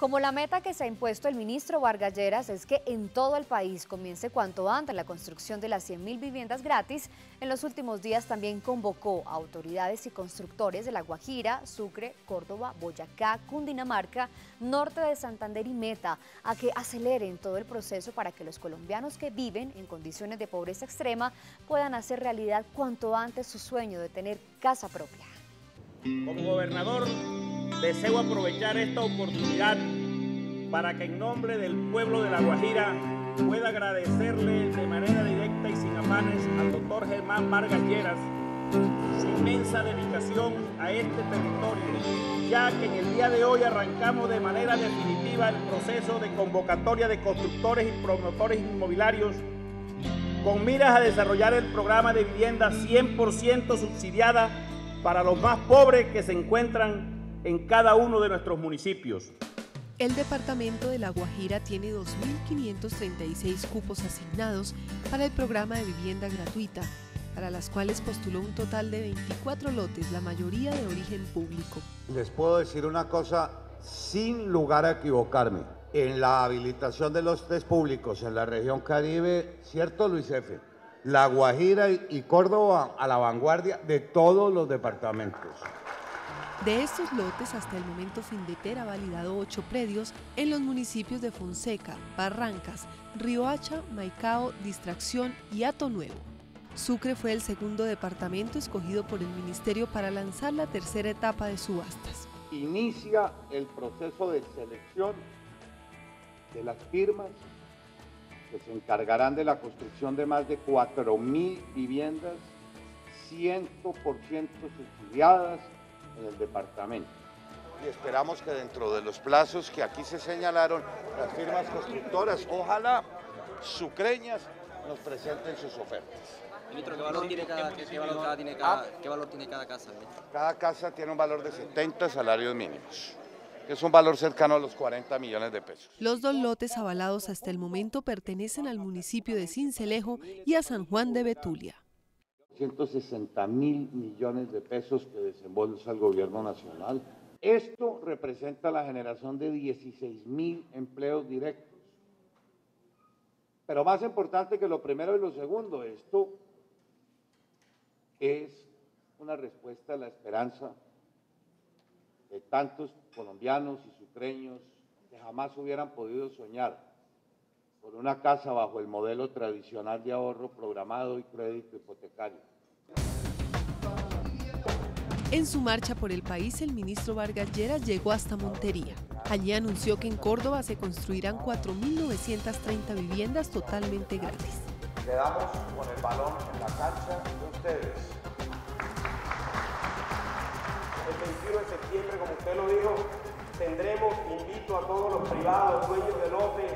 Como la meta que se ha impuesto el ministro Vargas Lleras es que en todo el país comience cuanto antes la construcción de las 100.000 viviendas gratis, en los últimos días también convocó a autoridades y constructores de La Guajira, Sucre, Córdoba, Boyacá, Cundinamarca, Norte de Santander y Meta a que aceleren todo el proceso para que los colombianos que viven en condiciones de pobreza extrema puedan hacer realidad cuanto antes su sueño de tener casa propia. Como gobernador deseo aprovechar esta oportunidad para que en nombre del pueblo de La Guajira pueda agradecerle de manera directa y sin afanes al doctor Germán Vargas Lleras su inmensa dedicación a este territorio, ya que en el día de hoy arrancamos de manera definitiva el proceso de convocatoria de constructores y promotores inmobiliarios con miras a desarrollar el programa de vivienda 100% subsidiada para los más pobres que se encuentran en cada uno de nuestros municipios. El departamento de La Guajira tiene 2.536 cupos asignados para el programa de vivienda gratuita, para las cuales postuló un total de 24 lotes, la mayoría de origen público. Les puedo decir una cosa sin lugar a equivocarme. En la habilitación de los lotes públicos en la región Caribe, ¿cierto Luis F? La Guajira y Córdoba a la vanguardia de todos los departamentos. De estos lotes, hasta el momento Findeter ha validado ocho predios en los municipios de Fonseca, Barrancas, Riohacha, Maicao, Distracción y Ato Nuevo. Sucre fue el segundo departamento escogido por el Ministerio para lanzar la tercera etapa de subastas. Inicia el proceso de selección de las firmas que se encargarán de la construcción de más de 4.000 viviendas 100% subsidiadas en el departamento. Y esperamos que dentro de los plazos que aquí se señalaron, las firmas constructoras, ojalá sucreñas, nos presenten sus ofertas. Ministro, ¿qué valor tiene cada, qué, valor tiene cada, qué valor tiene cada casa? Cada casa tiene un valor de 70 salarios mínimos que es un valor cercano a los 40 millones de pesos. Los dos lotes avalados hasta el momento pertenecen al municipio de Cincelejo y a San Juan de Betulia. 160 mil millones de pesos que desembolsa el gobierno nacional. Esto representa la generación de 16 mil empleos directos. Pero más importante que lo primero y lo segundo, esto es una respuesta a la esperanza de tantos colombianos y sucreños que jamás hubieran podido soñar con una casa bajo el modelo tradicional de ahorro programado y crédito hipotecario. En su marcha por el país, el ministro Vargas Lleras llegó hasta Montería. Allí anunció que en Córdoba se construirán 4.930 viviendas totalmente gratis. Quedamos con el balón en la cancha de ustedes. El 21 de septiembre, como usted lo dijo, tendremos, invito a todos los privados, dueños de lotes,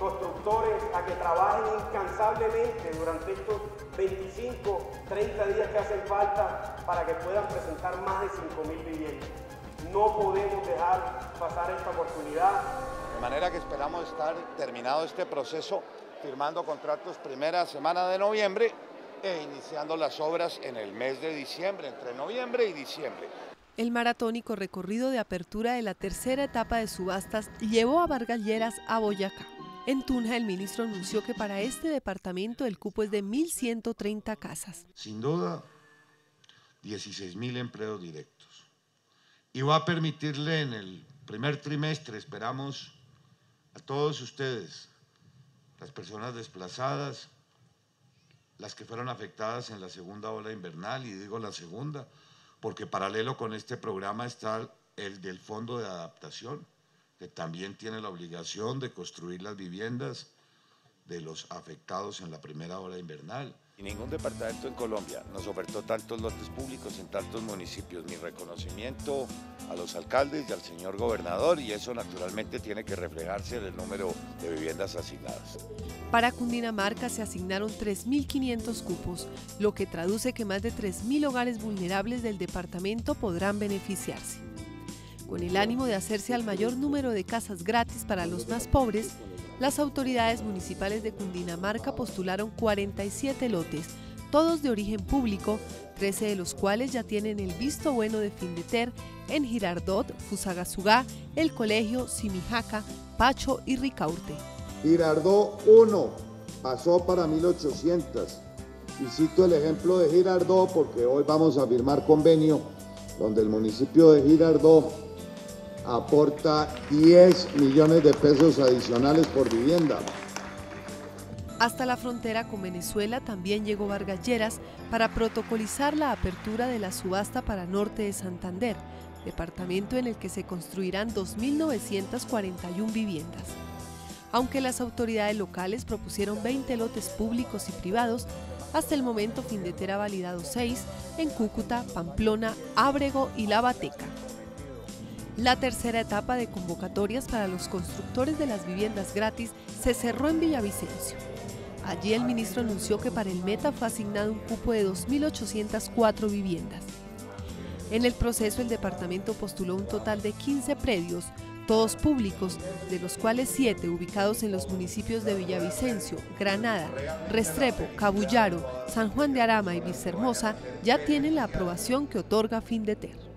constructores a que trabajen incansablemente durante estos 25, 30 días que hacen falta para que puedan presentar más de 5.000 viviendas. No podemos dejar pasar esta oportunidad. De manera que esperamos estar terminado este proceso, firmando contratos primera semana de noviembre e iniciando las obras en el mes de diciembre, entre noviembre y diciembre. El maratónico recorrido de apertura de la tercera etapa de subastas llevó a Vargas Lleras a Boyacá. En Tunja, el ministro anunció que para este departamento el cupo es de 1.130 casas. Sin duda, 16.000 empleos directos. Y va a permitirle en el primer trimestre, esperamos a todos ustedes, las personas desplazadas, las que fueron afectadas en la segunda ola invernal, y digo la segunda, porque paralelo con este programa está el del Fondo de Adaptación que también tiene la obligación de construir las viviendas de los afectados en la primera hora invernal. Y ningún departamento en Colombia nos ofertó tantos lotes públicos en tantos municipios. Mi reconocimiento a los alcaldes y al señor gobernador y eso naturalmente tiene que reflejarse en el número de viviendas asignadas. Para Cundinamarca se asignaron 3.500 cupos, lo que traduce que más de 3.000 hogares vulnerables del departamento podrán beneficiarse. Con el ánimo de hacerse al mayor número de casas gratis para los más pobres, las autoridades municipales de Cundinamarca postularon 47 lotes, todos de origen público, 13 de los cuales ya tienen el visto bueno de Findeter en Girardot, Fusagasugá, El Colegio, Simijaca, Pacho y Ricaurte. Girardot 1 pasó para 1800. Y cito el ejemplo de Girardot porque hoy vamos a firmar convenio donde el municipio de Girardot aporta 10 millones de pesos adicionales por vivienda. Hasta la frontera con Venezuela también llegó Vargas Lleras para protocolizar la apertura de la subasta para Norte de Santander, departamento en el que se construirán 2.941 viviendas. Aunque las autoridades locales propusieron 20 lotes públicos y privados, hasta el momento Findeter ha validado 6 en Cúcuta, Pamplona, Ábrego y La Bateca. La tercera etapa de convocatorias para los constructores de las viviendas gratis se cerró en Villavicencio. Allí el ministro anunció que para el Meta fue asignado un cupo de 2.804 viviendas. En el proceso el departamento postuló un total de 15 predios, todos públicos, de los cuales 7 ubicados en los municipios de Villavicencio, Granada, Restrepo, Cabullaro, San Juan de Arama y Vistahermosa ya tienen la aprobación que otorga Findeter.